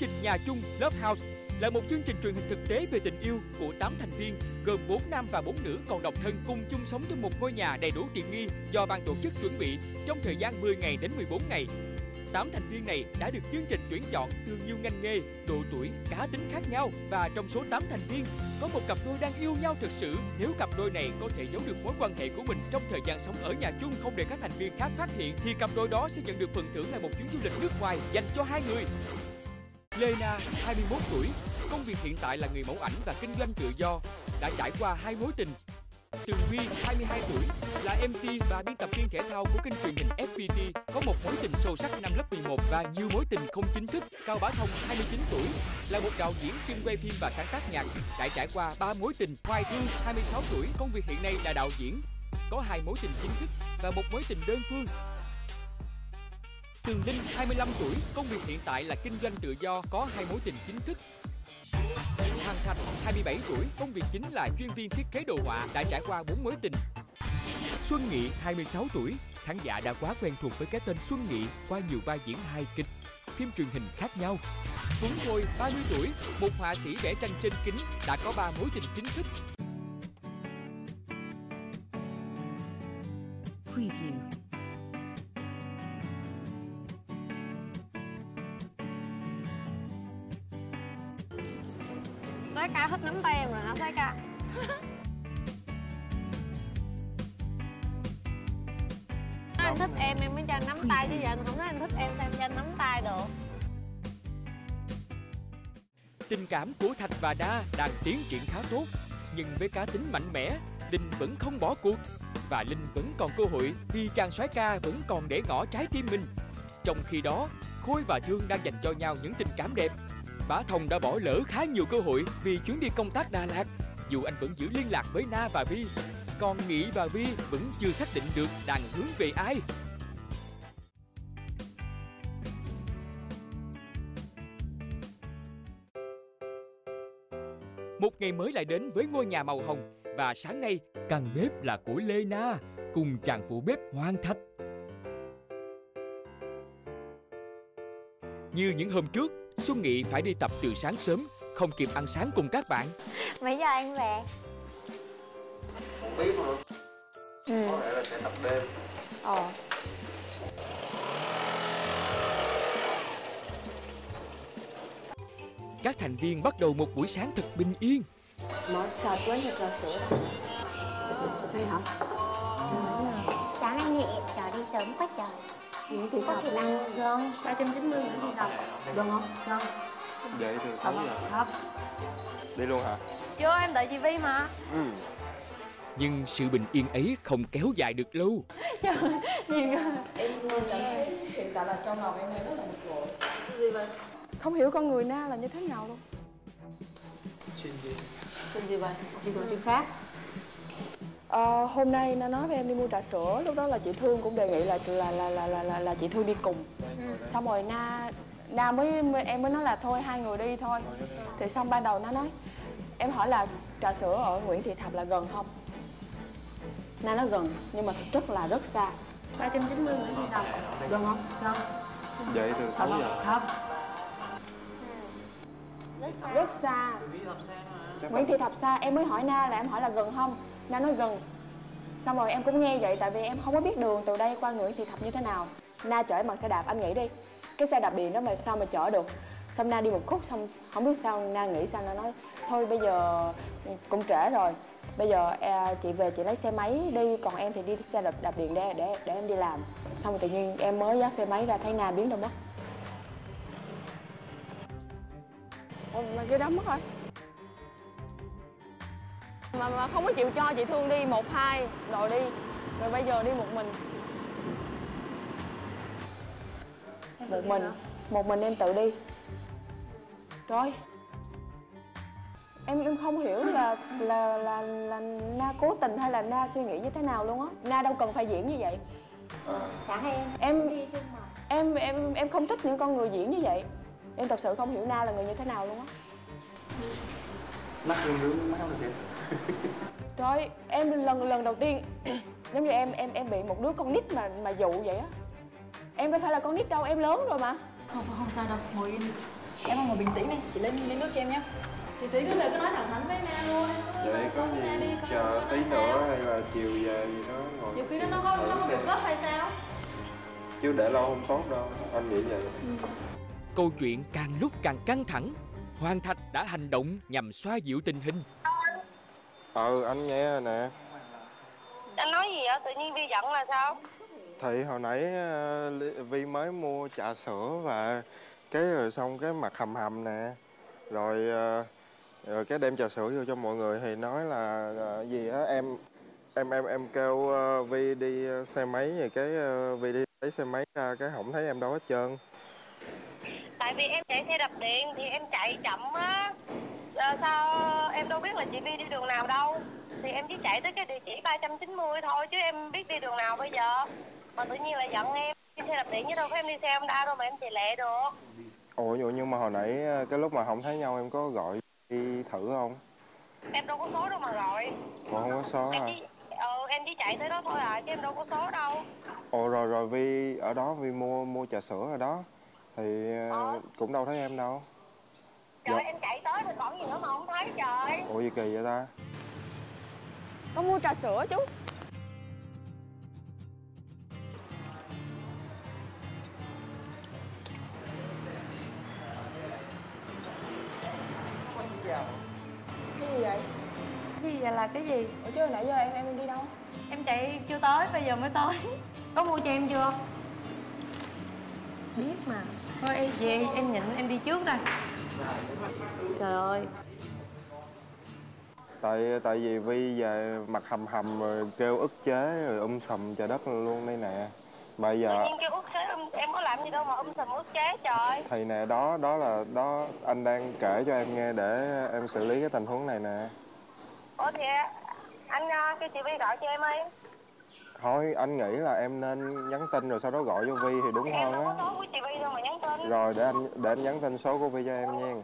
chương trình Nhà chung Love House là một chương trình truyền hình thực tế về tình yêu của 8 thành viên gồm 4 nam và 4 nữ còn độc thân cùng chung sống trong một ngôi nhà đầy đủ tiện nghi do ban tổ chức chuẩn bị trong thời gian 10 ngày đến 14 ngày. 8 thành viên này đã được chương trình tuyển chọn từ nhiều ngành nghề, độ tuổi, cá tính khác nhau và trong số 8 thành viên có một cặp đôi đang yêu nhau thực sự. Nếu cặp đôi này có thể giấu được mối quan hệ của mình trong thời gian sống ở nhà chung không để các thành viên khác phát hiện thì cặp đôi đó sẽ nhận được phần thưởng là một chuyến du lịch nước ngoài dành cho hai người. Lena, 21 tuổi, công việc hiện tại là người mẫu ảnh và kinh doanh tự do, đã trải qua hai mối tình. Tường Vi, 22 tuổi, là MC và biên tập viên thể thao của kênh truyền hình FPT, có một mối tình sâu sắc năm lớp 11 và nhiều mối tình không chính thức. Cao Bá Thông, 29 tuổi, là một đạo diễn chuyên quay phim và sáng tác nhạc, đã trải qua ba mối tình. Hoài Thương, 26 tuổi, công việc hiện nay là đạo diễn, có hai mối tình chính thức và một mối tình đơn phương. Tường Linh, 25 tuổi, công việc hiện tại là kinh doanh tự do, có hai mối tình chính thức. Hoàng Thạch, 27 tuổi, công việc chính là chuyên viên thiết kế đồ họa, đã trải qua 4 mối tình. Xuân Nghị, 26 tuổi, khán giả đã quá quen thuộc với cái tên Xuân Nghị qua nhiều vai diễn hài kịch, phim truyền hình khác nhau. Tuấn Khôi, 30 tuổi, một họa sĩ vẽ tranh trên kính, đã có 3 mối tình chính thức. Preview. Soái ca hết nắm tay em rồi hả Soái ca? anh thích em em mới cho anh nắm tay chứ giờ anh không nói anh thích em sao em cho anh nắm tay được Tình cảm của Thạch và Đa đang tiến triển khá tốt, nhưng với cá tính mạnh mẽ, Linh vẫn không bỏ cuộc và Linh vẫn còn cơ hội khi chàng soái ca vẫn còn để ngỏ trái tim mình. Trong khi đó, Khôi và Thương đang dành cho nhau những tình cảm đẹp. Bá Thông đã bỏ lỡ khá nhiều cơ hội vì chuyến đi công tác Đà Lạt, dù anh vẫn giữ liên lạc với Na và Vi. Còn Nghị và Vi vẫn chưa xác định được đang hướng về ai. Một ngày mới lại đến với ngôi nhà màu hồng và sáng nay căn bếp là của Lê Na cùng chàng phụ bếp Hoàng Thạch. Như những hôm trước, Xuân Nghị phải đi tập từ sáng sớm, không kịp ăn sáng cùng các bạn. Mấy giờ anh về? không biết mà Ừ. có thể là sẽ tập đêm Ồ. Các thành viên bắt đầu một buổi sáng thật bình yên. Mở sệt quá như trà sữa đâu Hay hả? Sáng anh nhị trời đi sớm quá trời. Thị Có Thập khi nào Vâng, 390 Nguyễn Thị Thập Vâng. Không? Vâng. Dậy từ Thập 6 giờ Thập đi luôn hả? Chưa em đợi chị Vi mà. Ừ. Nhưng sự bình yên ấy không kéo dài được lâu. Nhìn Em luôn cảm thấy hiện tại là trong lòng em đang rất là bực bội. Gì vậy? không hiểu con người na là như thế nào luôn. Chuyện gì? Xin gì vậy? Chị còn chuyện khác Ờ, hôm nay na nói với em đi mua trà sữa. Lúc đó là chị thương cũng đề nghị là là là là là, là, là chị thương đi cùng. Xong rồi na na mới em mới nói là thôi hai người đi thôi. Thì xong ban đầu nó nói em hỏi là trà sữa ở Nguyễn Thị Thập là gần không? Na nói gần nhưng mà thực chất là rất xa. 390 Nguyễn Thị Thập. Vâng không? Vâng dậy từ 6 giờ. Thập. Rất xa Chắc Nguyễn Thị Thập xa em mới hỏi na là em hỏi là gần không? Na nói gần. Xong rồi em cũng nghe vậy tại vì em không có biết đường từ đây qua Nguyễn Thị Thập như thế nào. Na chở em bằng xe đạp anh nghĩ đi. Cái xe đạp điện đó mà sao mà chở được? Xong na đi một khúc xong không biết sao na nghĩ sao na nói thôi bây giờ cũng trễ rồi. Bây giờ à, chị về chị lấy xe máy đi còn em thì đi xe đạp, đạp điện để để để em đi làm. Xong rồi tự nhiên em mới dắt xe máy ra thấy na biến đâu mất. Ủa, mà cái đó mất rồi mà, mà không có chịu cho chị thương đi một hai rồi đi. Rồi bây giờ đi một mình. Một mình. một mình em tự đi. Rồi. Em em không hiểu là là là là na cố tình hay là na suy nghĩ như thế nào luôn á. Na đâu cần phải diễn như vậy. Sáng nay em em đi chung mà. em em em không thích những con người diễn như vậy. Em thật sự không hiểu na là người như thế nào luôn á. Mắt luôn nướng mắt không được Trời em lần lần đầu tiên giống như em em em bị một đứa con nít mà mà dụ vậy á. Em đâu phải là con nít đâu, em lớn rồi mà. Không sao không sao đâu, ngồi yên Em ngồi bình tĩnh đi, chị lên lên nước cho em nhé Thì tí cứ về cứ nói thẳng thắn với Na luôn em vậy có gì đi, chờ tí nữa hay là chiều về gì đó ngồi Nhiều khi nó nó có, nó có việc gấp hay sao chứ để lâu không tốt đâu anh nghĩ vậy Câu chuyện càng lúc càng căng thẳng. Hoàng Thạch đã hành động nhằm xoa dịu tình hình. Ừ anh nghe nè Anh nói gì vậy? Tự nhiên Vi giận là sao? thì hồi nãy ờ, vi mới mua trà sữa và cái rồi xong cái mặt hầm hầm nè rồi ờ, rồi cái đem trà sữa vô cho mọi người thì nói là ờ, gì á em em em em kêu vi đi xe máy rồi cái vi đi lấy xe máy ra cái không thấy em đâu hết trơn Tại vì em chạy xe đạp điện thì em chạy chậm á Ờ, Sao em đâu biết là chị Vi đi đường nào đâu. Thì em chỉ chạy tới cái địa chỉ 390 thôi chứ em biết đi đường nào bây giờ. Mà tự nhiên lại giận em. Đi xe đạp điện chứ đâu có em đi xe Honda đâu mà em chạy lẹ được. Ủa nhưng mà hồi nãy ờ, cái lúc mà không thấy nhau em có gọi đi thử không? Em đâu có số đâu mà gọi. Ủa không có số Em chỉ, ờ, em chỉ chạy tới đó thôi à chứ em đâu có số đâu. Ồ rồi rồi vi ở đó vi mua mua trà sữa ở đó. Thì Ờ. cũng đâu thấy em đâu. Trời Dạ. em chạy tới thì còn gì nữa mà không thấy trời ủa gì kỳ vậy ta Con mua trà sữa chú Cái gì vậy? Cái gì vậy là cái gì? Ủa chứ hồi nãy giờ em em đi đâu? Em chạy chưa tới, bây giờ mới tới Có mua cho em chưa? Biết mà Thôi em về, em nhịn, em đi trước đây Trời ơi tại tại vì vi về mặt hầm hầm rồi kêu ức chế rồi um sùm trời đất luôn đây nè. Bây Tự giờ nhiên kêu út thế em, em có làm gì đâu mà um sùm út chế trời. Thì nè đó đó là đó anh đang kể cho em nghe để em xử lý cái tình huống này nè. Ủa thì anh uh, kêu chị Vi gọi cho em đi. Thôi anh nghĩ là em nên nhắn tin rồi sau đó gọi cho vi thì đúng Em hơn á. số của chị Vi đâu mà nhắn tin. Rồi để anh để anh nhắn tin số của vi cho em nha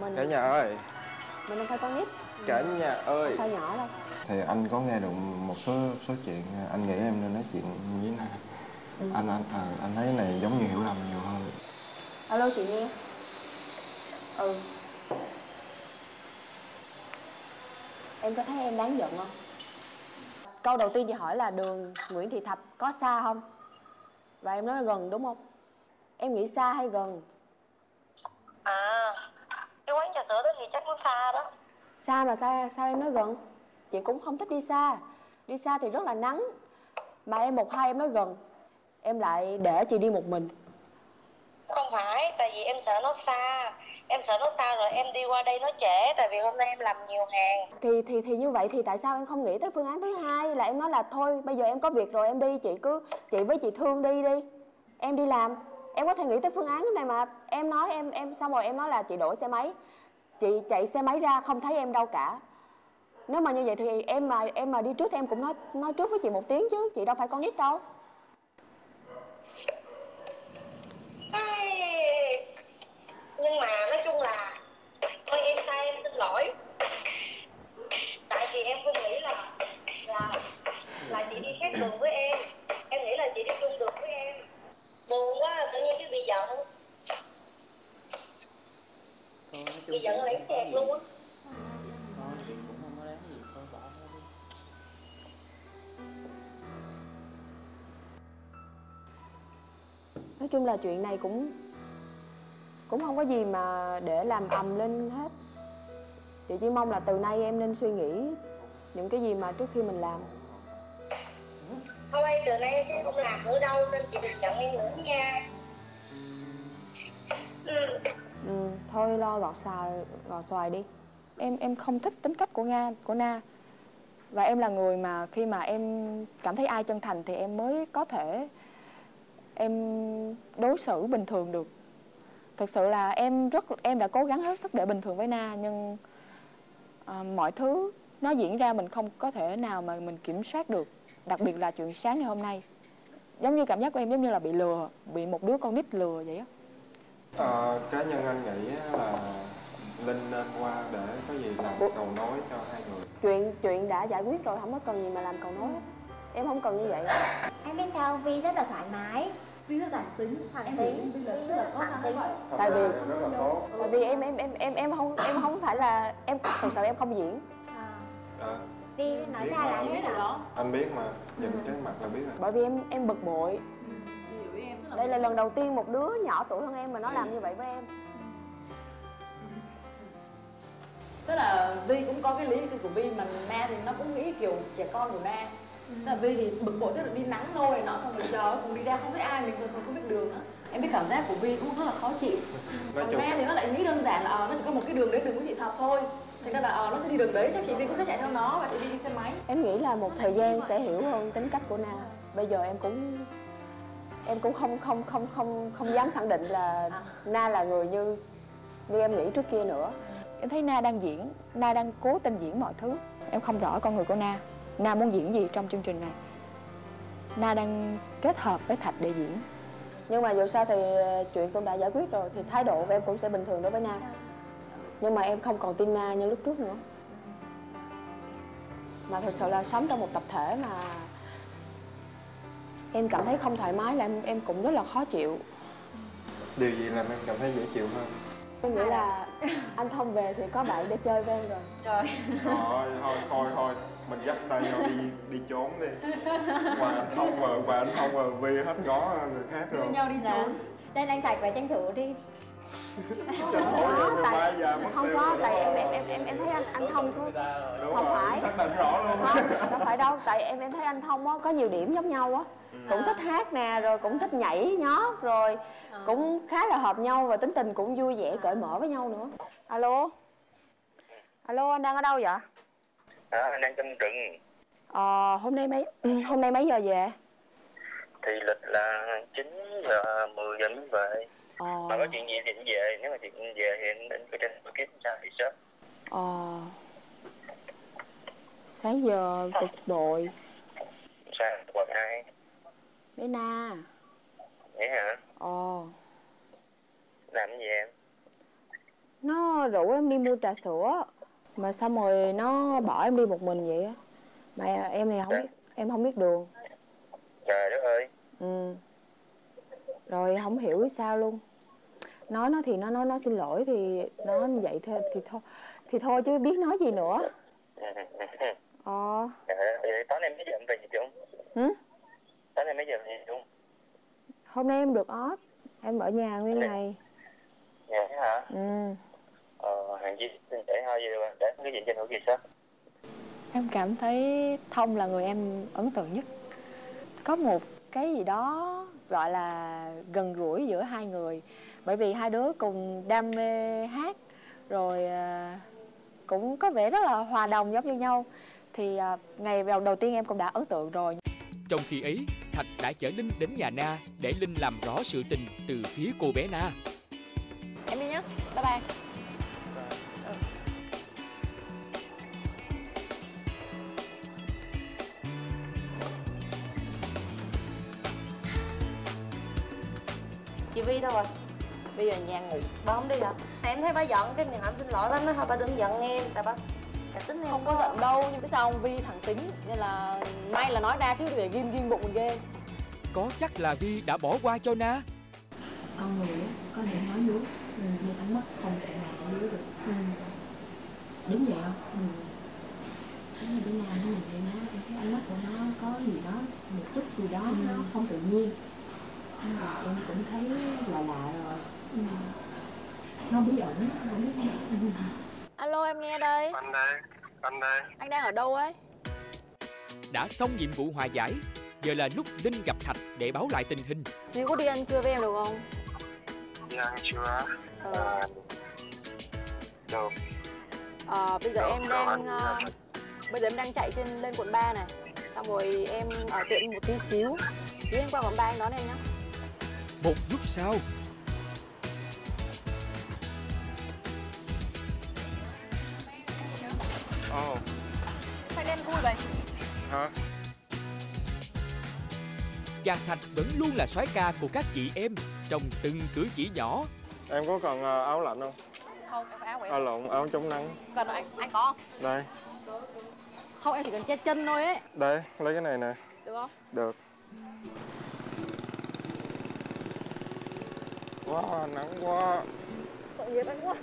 Mình cả nhà ơi. mình không phải con nít. Cả nhà ơi. Không phải nhỏ đâu. Thì anh có nghe được một số số chuyện anh nghĩ em nên nói chuyện với nè anh anh à, anh thấy này giống như hiểu lầm nhiều hơn. Alo chị nghe Ừ. Em có thấy em đáng giận không? Câu đầu tiên chị hỏi là đường Nguyễn Thị Thập có xa không? Và em nói là gần đúng không? Em nghĩ xa hay gần? À Cái quán trà sữa đó thì chắc nó xa đó. Xa mà sao sao em nói gần? Chị cũng không thích đi xa. Đi xa thì rất là nắng. Mà em một hai em nói gần. Em lại để chị đi một mình. Không phải, tại vì em sợ nó xa. Em sợ nó xa rồi em đi qua đây nó trễ Tại vì hôm nay em làm nhiều hàng. Thì thì thì như vậy thì tại sao em không nghĩ tới phương án thứ hai? Là em nói là thôi bây giờ em có việc rồi em đi chị cứ chị với chị thương đi đi. Em đi làm em có thể nghĩ tới phương án này mà. Em nói, em em, xong rồi em nói là chị đổi xe máy. Chị chạy xe máy ra không thấy em đâu cả. Nếu mà như vậy thì em mà em mà đi trước thì em cũng nói nói trước với chị một tiếng chứ. Chị đâu phải con nít đâu. Nhưng mà nói chung là Thôi em sai, em xin lỗi. Tại vì em không nghĩ là Là là chị đi khác đường với em. Em nghĩ là chị đi chung đường với em. Buồn quá tự nhiên cái bị giận. Bị giận lén xẹt luôn á. Nói chung là chuyện này cũng cũng không có gì mà để làm ầm lên hết. Chị chỉ mong là từ nay em nên suy nghĩ những cái gì mà trước khi mình làm Thôi từ nay em sẽ không làm nữa đâu Nên chị đừng giận em nữa nha. Ừ. ừ, thôi lo gọt xoài gọt xoài đi. Em em không thích tính cách của nga của na. Và em là người mà khi mà em cảm thấy ai chân thành thì em mới có thể em đối xử bình thường được. Thực sự là em rất em đã cố gắng hết sức để bình thường với na nhưng à, mọi thứ nó diễn ra mình không có thể nào mà mình kiểm soát được đặc biệt là chuyện sáng ngày hôm nay. Giống như cảm giác của em giống như là bị lừa bị một đứa con nít lừa vậy á. Ờ, cá nhân anh nghĩ là linh nên qua để có gì làm cầu nối cho hai người. Chuyện chuyện đã giải quyết rồi không có cần gì mà làm cầu nối hết. em không cần như vậy. Em biết sao? Vi rất là thoải mái. Vi rất thẳng tính. Thẳng Em tính. Vi là rất là là có thẳng tính. tại vì là tại vì em em em em em không em không phải là em thực sự em không diễn. Ờ, Ờ, Vi nói Diễn ra là Chị biết hết điều à đó. Anh biết mà nhìn cái mặt là biết rồi. Bởi vì em em bực bội. Chị em là đây là lần đầu tiên một đứa nhỏ tuổi hơn em mà nó làm như vậy với em. Tức là Vi cũng có cái lý của Vi mà Na thì nó cũng nghĩ kiểu trẻ con của Na. Tức là Vi thì bực bội tức là đi nắng nôi này nọ xong rồi chờ cùng đi ra không thấy ai mình còn không biết đường nữa Em biết cảm giác của Vi cũng rất là khó chịu. Nói Còn Na thì nó lại nghĩ đơn giản là ờ, nó chỉ có một cái đường đến đường của chị Thập thôi Thành ra là ờ, nó sẽ đi đường đấy chắc chị Vi cũng sẽ chạy theo nó và chị Vi đi xe máy. Em nghĩ là một thời gian sẽ hiểu hơn tính cách của na bây giờ em cũng em cũng không không không không không dám khẳng định là na là người như như em nghĩ trước kia nữa. Em thấy na đang diễn na đang cố tình diễn mọi thứ. Em không rõ con người của na. Na muốn diễn gì trong chương trình này. Na đang kết hợp với thạch để diễn. Nhưng mà dù sao thì ờ, chuyện cũng đã giải quyết rồi thì thái độ của em cũng sẽ bình thường đối với na nhưng mà em không còn tin na như lúc trước nữa. Mà thật sự là sống trong một tập thể mà em cảm thấy không thoải mái là em em cũng rất là khó chịu. Điều gì làm em cảm thấy dễ chịu hơn? Em nghĩ là anh thông về thì có bạn để chơi với em rồi. Trời ơi, thôi thôi thôi. Mình dắt tay nhau đi đi trốn đi. Qua anh không mà qua anh không mà vi hết ngó người khác Đưa rồi. nhau đi Dạ. trốn. Nên anh Thạch phải tranh thủ đi có, tại- mai giờ mất không có tại em em em em em thấy anh anh thông có không phải. xác định rõ luôn. Không đâu phải đâu tại em em thấy anh thông á có nhiều điểm giống nhau á. Cũng thích hát nè rồi cũng thích nhảy nhót rồi cũng khá là hợp nhau và tính tình cũng vui vẻ cởi mở với nhau nữa. Alo? Alo anh đang ở đâu vậy? À, anh đang trong rừng. Ờ hôm nay mấy hôm nay mấy giờ về? Thì lịch là 9 giờ 10 giờ mới về ờ. Mà có chuyện gì thì anh về nếu mà chuyện về thì anh anh tranh thủ kiếm sao thì sớm. Ờ. Sáng giờ cục đội. Sao? Quần ai bé na. Vậy hả? Ờ. Làm gì em? Nó rủ em đi mua trà sữa mà xong rồi nó bỏ em đi một mình vậy á. Mà em thì không biết em không biết đường. Trời đất ơi. Ừ. Rồi không hiểu sao luôn nói nó thì nó nói nó xin lỗi thì nó như vậy thì, thì thôi thì thôi chứ biết nói gì nữa. Ờ. Tối nay mấy giờ em về gì chung hử? tối nay mấy giờ về chung hôm nay em được off em ở nhà nguyên ngày. Nhà thế hả? Ừ. Ờ hàng gì để thôi vậy rồi để cái gì tranh thủ gì sớm Em cảm thấy Thông là người em ấn tượng nhất. Có một cái gì đó gọi là gần gũi giữa hai người bởi vì hai đứa cùng đam mê hát Rồi ờ, cũng có vẻ rất là hòa đồng giống như nhau Thì ờ, ngày đầu đầu tiên em cũng đã ấn tượng rồi Trong khi ấy, Thạch đã chở Linh đến nhà Na để Linh làm rõ sự tình từ phía cô bé Na. Bây giờ nhà ngủ bà không đi hả? Em thấy bà giận cái nhà em xin lỗi bà nói thôi bà đừng giận em tại bà cả tính em Không có giận đâu, nhưng biết sao không? Vi thẳng tính Nên là may là nói ra chứ để ghim ghim bụng mình ghê. Có chắc là Vi đã bỏ qua cho Na? con người á, có thể nói dối nhưng ánh mắt không thể nào nói dối được. Đúng vậy không? Ừ. Thế là đứa nào nó nhìn nó em thấy ánh mắt của nó có gì đó một chút gì đó nó không tự nhiên. Nhưng mà em cũng thấy lạ lạ rồi nó bí ẩn không biết Alo em nghe đây, anh đây anh đây anh đang ở đâu ấy? Đã xong nhiệm vụ hòa giải, giờ là lúc Linh gặp Thạch để báo lại tình hình. Chị có đi ăn trưa với em được không? đi ăn chưa Ờ, được ờ, bây giờ Được, em đang anh đi ăn. bây giờ em đang chạy trên lên quận 3 này. Xong rồi em ở tiệm một tí xíu. Tí em qua quận 3 em đón em nhé. Một lúc sau, hả? Chàng Thạch vẫn luôn là soái ca của các chị em trong từng cử chỉ nhỏ. em có cần ờ, áo lạnh không? Không, em phải áo của áo lộn áo chống nắng. Cần anh, anh có không? đây. Không, em chỉ cần che chân thôi ấy. đây lấy cái này nè. Được không? Được. Wow, nắng quá. Tội nghiệp anh quá.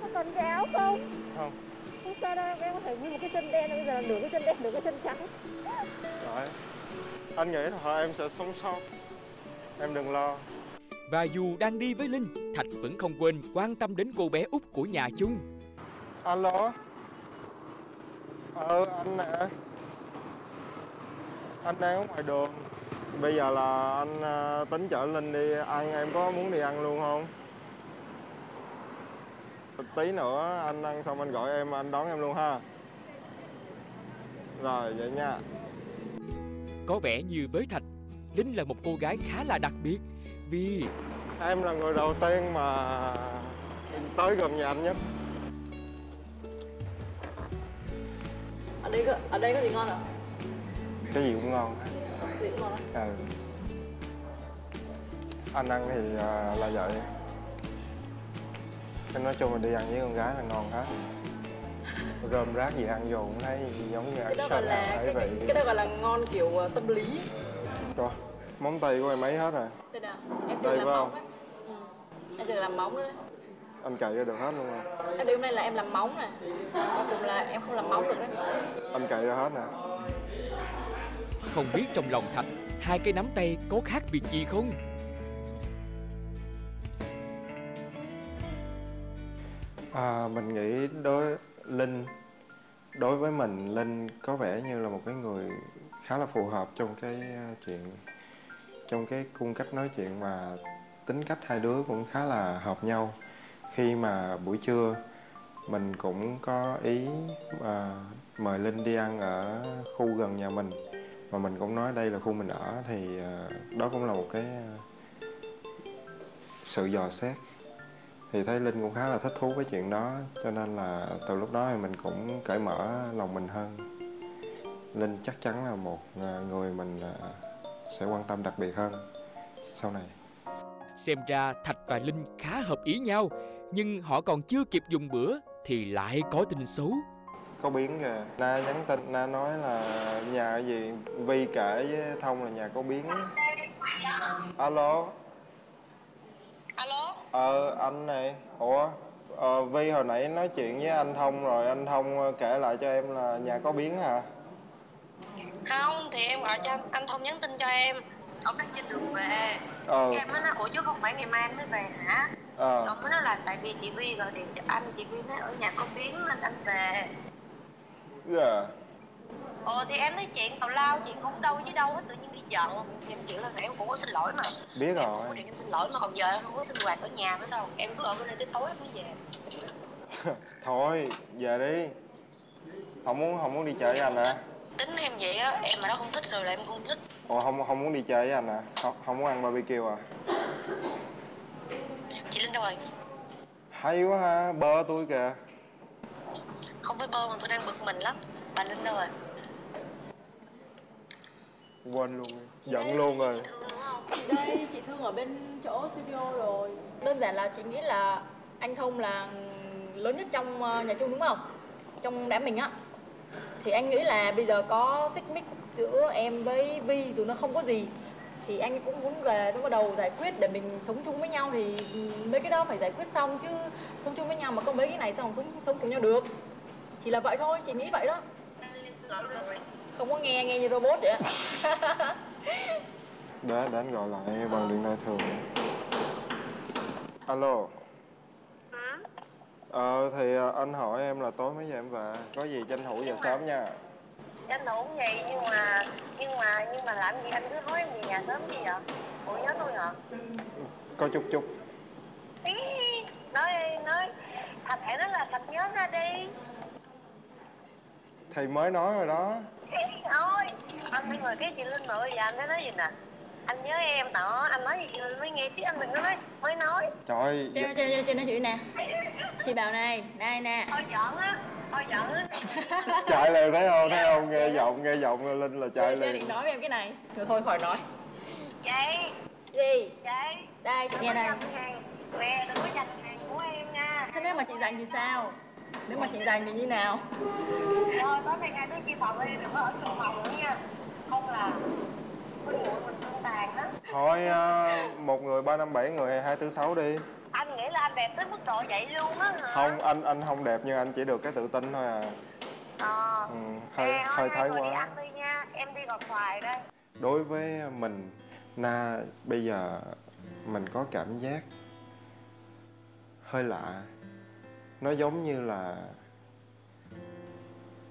Có cần cái áo không? Không không sao đâu em có thể như một cái chân đen bây giờ là nửa cái chân đen nửa cái chân trắng. Rồi. Anh nghĩ thôi em sẽ sống sót. Em đừng lo. Và dù đang đi với Linh, Thạch vẫn không quên quan tâm đến cô bé út của nhà chung. Alo? Ờ anh nè. Anh đang ở ngoài đường. Bây giờ là anh à, tính chở Linh đi ăn. Em có muốn đi ăn luôn không? Tí nữa anh ăn xong anh gọi em Anh đón em luôn ha. Rồi vậy nha. Có vẻ như với Thạch, Linh là một cô gái khá là đặc biệt. Vì Em là người đầu tiên mà tới gần nhà anh nhất. Ở đây có ở đây có gì ngon à Cái gì cũng ngon. Gì cũng ngon ừ. Anh ăn thì à, là vậy Em nói chung là đi ăn với con gái là ngon hết. Rơm rác gì ăn vô cũng thấy giống như ăn cái đó gọi là cái, vậy. cái, đó gọi là ngon kiểu ờ, tâm lý. Rồi, móng tay của em ấy hết rồi. Đây nào em chưa Đây làm móng không? đấy ừ. em chưa làm móng nữa đấy Anh cày ra được hết luôn rồi. Em đi hôm nay là em làm móng này cuối cùng là em không làm móng được đấy Anh cày ra hết nè. Không biết trong lòng Thạch, hai cái nắm tay có khác biệt gì không? À, mình nghĩ đối Linh đối với mình Linh có vẻ như là một cái người khá là phù hợp trong cái uh, chuyện trong cái cung cách nói chuyện và tính cách hai đứa cũng khá là hợp nhau. Khi mà buổi trưa mình cũng có ý à, mời Linh đi ăn ở khu gần nhà mình. Và mình cũng nói đây là khu mình ở thì à, đó cũng là một cái à, sự dò xét thì thấy Linh cũng khá là thích thú với chuyện đó cho nên là từ lúc đó thì mình cũng cởi mở lòng mình hơn. Linh chắc chắn là một à, người mình à, sẽ quan tâm đặc biệt hơn sau này. Xem ra Thạch và Linh khá hợp ý nhau, nhưng họ còn chưa kịp dùng bữa thì lại có tin xấu. có biến kìa. Na nhắn tin na nói là nhà gì vi kể với thông là nhà có biến. Alo ờ anh này. Ủa ờ, vi hồi nãy nói chuyện với anh thông rồi. Anh thông kể lại cho em là nhà có biến hả? Không thì em gọi cho anh, anh thông nhắn tin cho em. Ông đang trên đường về. Ờ. Em mới nói ủa chứ không phải ngày mai anh mới về hả? Ờ. Ông mới nói là tại vì chị vi gọi điện cho anh. Chị vi nói ở nhà có biến nên anh về. Dạ Ồ thì em nói chuyện tào lao chuyện không đâu với đâu hết tự nhiên đi giận Em chuyện là em cũng có xin lỗi mà. Biết Em cũng có rồi điện em xin lỗi mà còn giờ em không có sinh hoạt ở nhà nữa đâu. Em cứ ở bên đây tới tối em mới về. Thôi về đi. Không muốn không muốn đi chơi với anh hả? Tính em vậy á, em mà nó không thích rồi là em không thích. Ủa không không muốn đi chơi với anh hả? Không không muốn ăn barbecue à? Chị Linh đâu rồi? hay quá ha bơ tôi kìa. Không phải bơ mà tôi đang bực mình lắm Bà Linh đâu rồi? quên luôn giận luôn rồi. Không? chị đây chị thương ở bên chỗ studio rồi. Đơn giản là chị nghĩ là anh thông là lớn nhất trong ờ, nhà chung đúng không? Trong đám mình á. Thì anh nghĩ là bây giờ có xích mích giữa em với vi dù nó không có gì thì anh cũng muốn về xong bắt đầu giải quyết để mình sống chung với nhau thì mấy cái đó phải giải quyết xong chứ sống chung với nhau mà có mấy cái này xong sống sống cùng nhau được. Chỉ là vậy thôi chị nghĩ vậy đó không có nghe nghe như robot vậy để để anh gọi lại bằng điện thoại thường. Alo. Ờ thì ờ, anh hỏi em là tối mấy giờ em về? Có gì tranh thủ về sớm nha. Tranh thủ cũng vậy nhưng mà Nhưng mà nhưng mà làm gì anh cứ nói em về nhà sớm gì vậy? Ủa nhớ tôi hả? có chút chút. Ý, nói đi, nói Thạch hãy nói là Thạch nhớ ra đi thì mới nói rồi đó. Thôi, anh mới ngồi cái chị Linh nữa giờ anh mới nói gì nè? Anh nhớ em đó, anh nói gì chị Linh mới nghe chứ anh đừng có nói, mới nói. Trời ơi, trên trên trên nói chuyện nè. Chị bảo này này nè. Thôi giận á, thôi giận á. Chạy liền thấy không thấy không? Nghe giọng nghe giọng linh là chạy chị liền. định nói với em cái này. Rồi thôi khỏi nói. Chị, gì? Chị. Đây chị nghe đây. Đừng mẹ đừng có giành hàng của em nha. Thế nếu mà chị giành thì sao nếu mà chị giành thì như nào? Rồi, tối nay ngay tới chia phòng đi, đừng có ở chung phòng nữa nha. Không là huynh muội mình tương tàn đó thôi ờ, một người ba năm bảy người hai tư sáu đi. Anh nghĩ là anh đẹp tới mức độ vậy luôn á hả? Không anh anh không đẹp nhưng anh chỉ được cái tự tin thôi à. Ờ. Ừ, hơi Ê, thôi, hơi thái người đi quá. ăn đi nha. Em đi gọt xoài đây. Đối với mình na bây giờ mình có cảm giác hơi lạ nó giống như là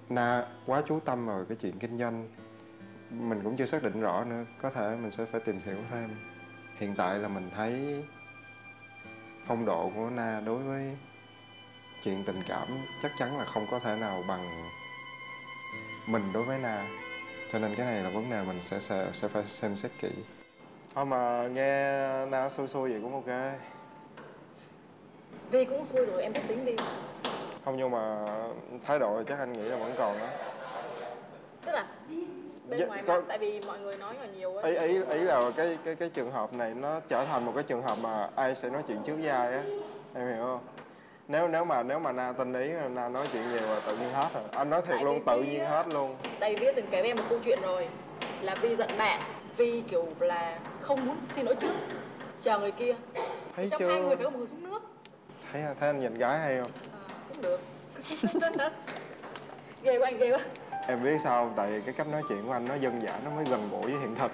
na quá chú tâm vào cái chuyện kinh doanh. Mình cũng chưa xác định rõ nữa có thể mình sẽ phải tìm hiểu thêm. Hiện tại là mình thấy phong độ của na đối với chuyện tình cảm chắc chắn là không có thể nào bằng mình đối với na. Cho nên cái này là vấn đề mình sẽ sẽ, sẽ phải xem xét kỹ. Thôi mà nghe na xui xui vậy cũng ok. Vi cũng xui rồi em biết tính Vi không nhưng mà thái độ chắc anh nghĩ là vẫn còn đó tức là bên Dạ, ngoài có- mặt tại vì mọi người nói là nhiều á. Ý ý ý là cái cái cái trường hợp này nó trở thành một cái trường hợp mà ai sẽ nói chuyện trước với ai á. Em hiểu không? Nếu nếu mà nếu mà na tin ý na nói chuyện nhiều là tự nhiên hết rồi. Anh nói thiệt Tại luôn tự nhiên á- hết luôn. tại vì từng kể với em một câu chuyện rồi là Vi giận bạn. Vi kiểu là không muốn xin lỗi trước. Chờ người kia. Thấy trong chưa? hai người phải có một người xuống nước thấy thấy anh nhìn gái hay không? À, cũng được. Ghê quá anh ghê quá. Em biết sao không? Tại vì cái cách nói chuyện của anh nó dân dã nó mới gần gũi với hiện thực.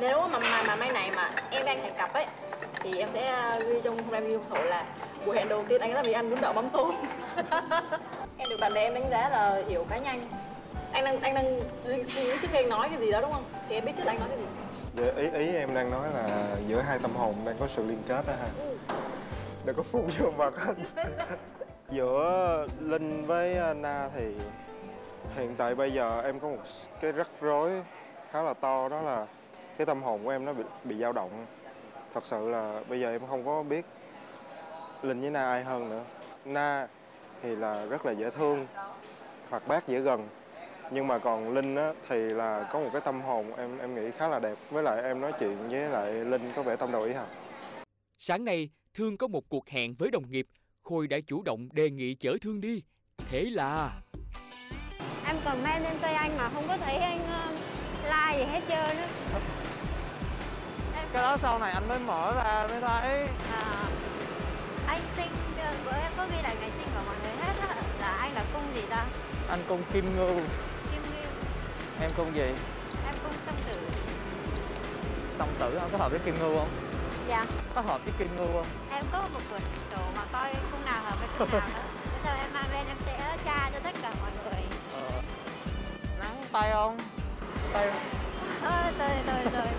Nếu mà mà mà may này mà em anh thành cặp ấy thì em sẽ à, ghi trong hôm nay ghi trong sổ là buổi hẹn đầu tiên anh ra vì ăn bún đậu mắm tôm em được bạn bè em đánh giá là hiểu khá nhanh anh đang anh đang suy nghĩ trước khi anh nói cái gì đó đúng không? Thì em biết trước anh nói cái gì. Vậy ý ý em đang nói là giữa hai tâm hồn đang có sự liên kết đó ha đừng có phun vô mặt anh giữa linh với uh, na thì hiện tại bây giờ em có một cái rắc rối khá là to đó là cái tâm hồn của em nó bị bị dao động. Thật sự là bây giờ em không có biết linh với na ai hơn nữa. Na thì là rất là dễ thương hoạt bát dễ gần. Nhưng mà còn linh á thì là có một cái tâm hồn em em nghĩ khá là đẹp. Với lại em nói chuyện với lại linh có vẻ tâm đầu ý hợp. Sáng nay, Thương có một cuộc hẹn với đồng nghiệp. Khôi đã chủ động đề nghị chở Thương đi. Thế là Em comment lên cây anh mà không có thấy anh ờ, like gì hết trơn á. Cái đó sau này anh mới mở ra mới thấy. À, Anh sinh bữa em có ghi lại ngày sinh của mọi người hết á. Là anh là cung gì ta? anh cung kim ngưu. Kim Ngưu. Em cung gì? Em cung song tử. Song tử không có hợp với kim ngưu không Dạ. Có hợp với kim ngưu không? Em có một quyển sổ mà coi cung nào hợp với cung nào đó Bây giờ em mang lên em sẽ tra cho tất cả mọi người. Ờ. nắng tay không? Tay Ôi, tôi, tôi, tôi Tôi-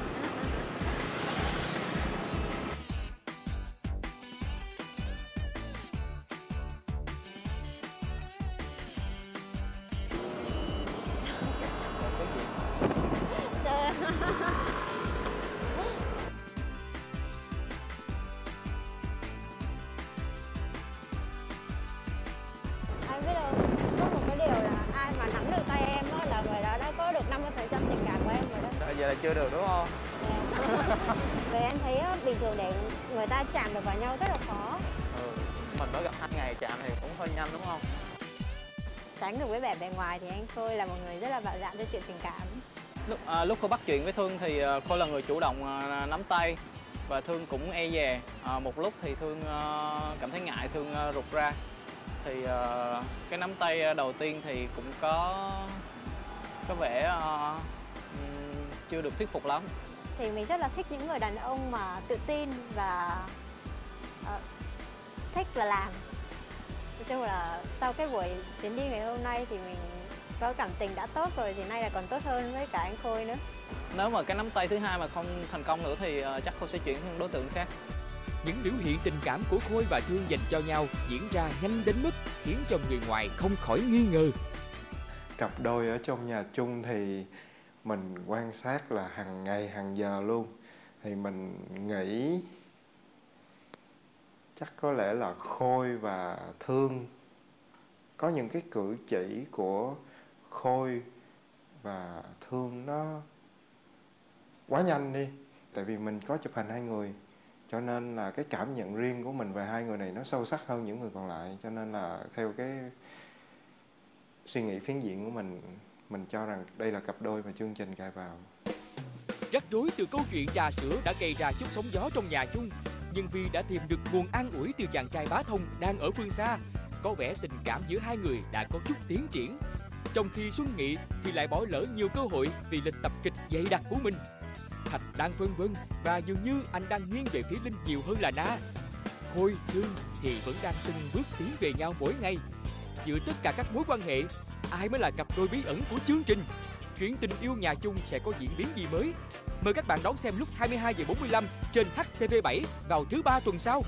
Anh biết không, có một cái điều là ai mà nắm được tay em đó là người đó đã có được 50% tình cảm của em rồi đó. Ờ, giờ là chưa được đúng không? Vì em thấy á, bình thường để người ta chạm được vào nhau rất là khó. Ừ. mình mới gặp hai ngày chạm thì cũng hơi nhanh đúng không? Tránh được với vẻ bề ngoài thì anh Khôi là một người rất là bạo dạn cho chuyện tình cảm. Lúc à, lúc cô bắt chuyện với thương thì à, khôi là người chủ động à, nắm tay và thương cũng e dè. À, một lúc thì thương à, cảm thấy ngại thương à, rụt ra thì à, cái nắm tay đầu tiên thì cũng có có vẻ ừm, chưa được thuyết phục lắm. Thì mình rất là thích những người đàn ông mà tự tin và ờ, thích là làm. Nói chung là sau cái buổi chuyến đi ngày hôm nay thì mình có cảm tình đã tốt rồi thì nay là còn tốt hơn với cả anh Khôi nữa. Nếu mà cái nắm tay thứ hai mà không thành công nữa thì à, chắc khôi sẽ chuyển sang đối tượng khác những biểu hiện tình cảm của Khôi và Thương dành cho nhau diễn ra nhanh đến mức khiến cho người ngoài không khỏi nghi ngờ. cặp đôi ở trong nhà chung thì mình quan sát là hàng ngày, hàng giờ luôn. Thì mình nghĩ chắc có lẽ là khôi và thương có những cái cử chỉ của khôi và thương nó quá nhanh đi. Tại vì mình có chụp hình hai người cho nên là cái cảm nhận riêng của mình về hai người này nó sâu sắc hơn những người còn lại. Cho nên là theo cái suy nghĩ phiến diện của mình mình cho rằng đây là cặp đôi mà chương trình cài vào. Rắc rối từ câu chuyện trà sữa đã gây ra chút sóng gió trong nhà chung, Nhưng Vi đã tìm được nguồn an ủi từ chàng trai bá thông đang ở phương xa. Có vẻ tình cảm giữa hai người đã có chút tiến triển. Trong khi Xuân Nghị thì lại bỏ lỡ nhiều cơ hội vì lịch tập kịch dày đặc của mình. Thạch đang vân vân và dường như anh đang nghiêng về phía Linh nhiều hơn là Na Khôi, Thương thì vẫn đang từng bước tiến về nhau mỗi ngày. Giữa tất cả các mối quan hệ Ai mới là cặp đôi bí ẩn của chương trình? Chuyện tình yêu nhà chung sẽ có diễn biến gì mới? Mời các bạn đón xem lúc 22 giờ 45 trên HTV7 vào thứ ba tuần sau.